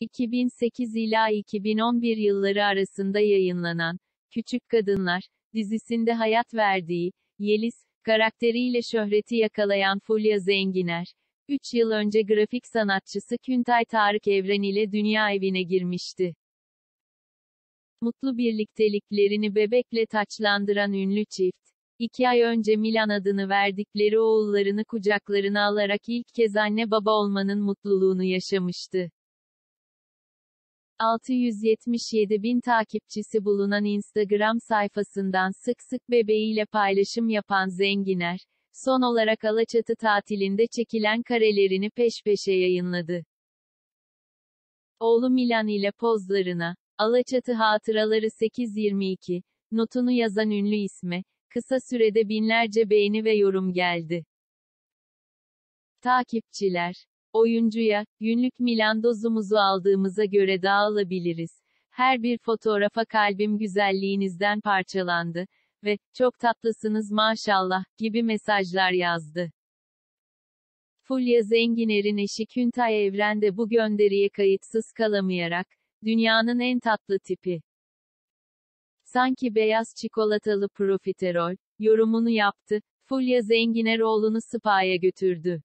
2008 ila 2011 yılları arasında yayınlanan Küçük Kadınlar dizisinde hayat verdiği Yeliz karakteriyle şöhreti yakalayan Fulya Zenginer 3 yıl önce grafik sanatçısı Küntay Tarık Evren ile dünya evine girmişti. Mutlu birlikteliklerini bebekle taçlandıran ünlü çift, iki ay önce Milan adını verdikleri oğullarını kucaklarına alarak ilk kez anne baba olmanın mutluluğunu yaşamıştı. 677 bin takipçisi bulunan Instagram sayfasından sık sık bebeğiyle paylaşım yapan Zenginer, son olarak Alaçatı tatilinde çekilen karelerini peş peşe yayınladı. Oğlu Milan ile pozlarına, Alaçatı Hatıraları 822, notunu yazan ünlü isme, kısa sürede binlerce beğeni ve yorum geldi. Takipçiler, oyuncuya, günlük Milan dozumuzu aldığımıza göre dağılabiliriz. Her bir fotoğrafa kalbim güzelliğinizden parçalandı ve çok tatlısınız maşallah gibi mesajlar yazdı. Fulya Zenginer'in eşi Küntay Evren de bu gönderiye kayıtsız kalamayarak, dünyanın en tatlı tipi. Sanki beyaz çikolatalı profiterol, yorumunu yaptı, Fulya Zenginer oğlunu spa'ya götürdü.